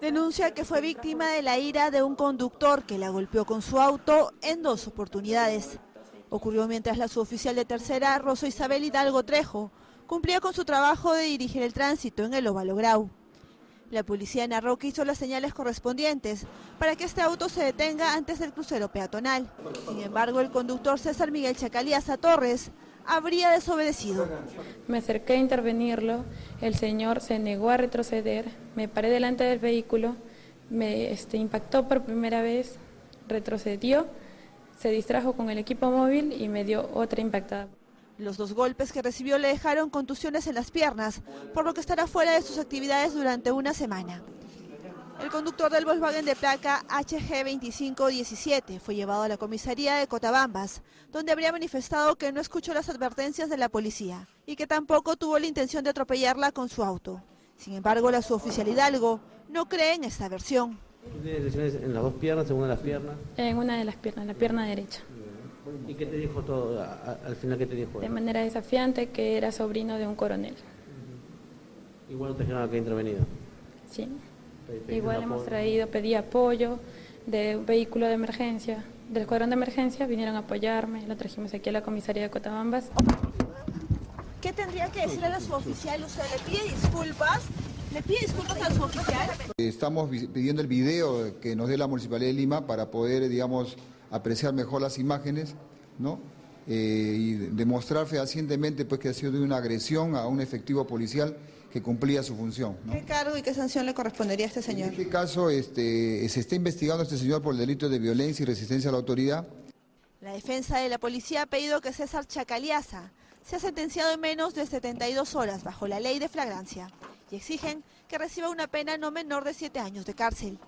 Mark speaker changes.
Speaker 1: Denuncia que fue víctima de la ira de un conductor que la golpeó con su auto en dos oportunidades. Ocurrió mientras la suboficial de tercera, Rosa Isabel Hidalgo Trejo, cumplía con su trabajo de dirigir el tránsito en el Óvalo Grau. La policía narró que hizo las señales correspondientes para que este auto se detenga antes del crucero peatonal. Sin embargo, el conductor César Miguel Chacalías Torres habría desobedecido.
Speaker 2: Me acerqué a intervenirlo, el señor se negó a retroceder, me paré delante del vehículo, me este, impactó por primera vez, retrocedió, se distrajo con el equipo móvil y me dio otra impactada.
Speaker 1: Los dos golpes que recibió le dejaron contusiones en las piernas, por lo que estará fuera de sus actividades durante una semana. El conductor del Volkswagen de placa HG2517 fue llevado a la comisaría de Cotabambas, donde habría manifestado que no escuchó las advertencias de la policía y que tampoco tuvo la intención de atropellarla con su auto. Sin embargo, la suboficial Hidalgo no cree en esta versión.
Speaker 3: ¿Tiene lesiones en las dos piernas, en una de las piernas?
Speaker 2: En una de las piernas, la pierna derecha.
Speaker 3: ¿Y qué te dijo todo al final? ¿Qué te dijo?
Speaker 2: De manera desafiante que era sobrino de un coronel.
Speaker 3: Igual no te dijeron que ha intervenido.
Speaker 2: Sí. Igual hemos traído, pedí apoyo de un vehículo de emergencia, del escuadrón de emergencia, vinieron a apoyarme, lo trajimos aquí a la comisaría de Cotabambas.
Speaker 1: ¿Qué tendría que decirle a la suboficial? ¿Usted le pide disculpas? ¿Le pide disculpas a su oficial?
Speaker 4: Estamos pidiendo el video que nos dé la Municipalidad de Lima para poder, digamos, apreciar mejor las imágenes, ¿no? Eh, y demostrar fehacientemente pues, que ha sido de una agresión a un efectivo policial que cumplía su función.
Speaker 1: ¿Qué cargo y qué sanción le correspondería a este señor?
Speaker 4: En este caso este, se está investigando a este señor por el delito de violencia y resistencia a la autoridad.
Speaker 1: La defensa de la policía ha pedido que César Chacaliaza sea sentenciado en menos de 72 horas bajo la ley de flagrancia y exigen que reciba una pena no menor de siete años de cárcel.